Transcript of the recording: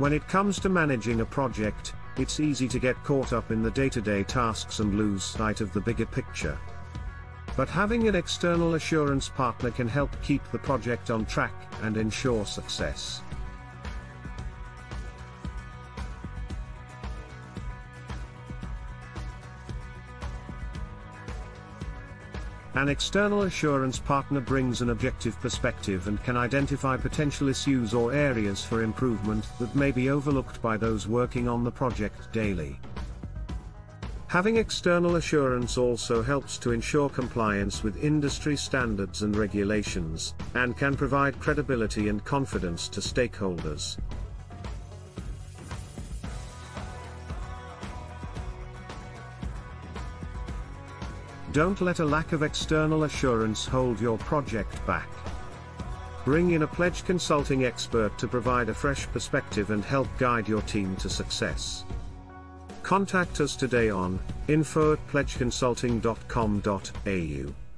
When it comes to managing a project, it's easy to get caught up in the day-to-day tasks and lose sight of the bigger picture. But having an external assurance partner can help keep the project on track and ensure success. An external assurance partner brings an objective perspective and can identify potential issues or areas for improvement that may be overlooked by those working on the project daily. Having external assurance also helps to ensure compliance with industry standards and regulations, and can provide credibility and confidence to stakeholders. Don't let a lack of external assurance hold your project back. Bring in a Pledge Consulting expert to provide a fresh perspective and help guide your team to success. Contact us today on info at pledgeconsulting.com.au.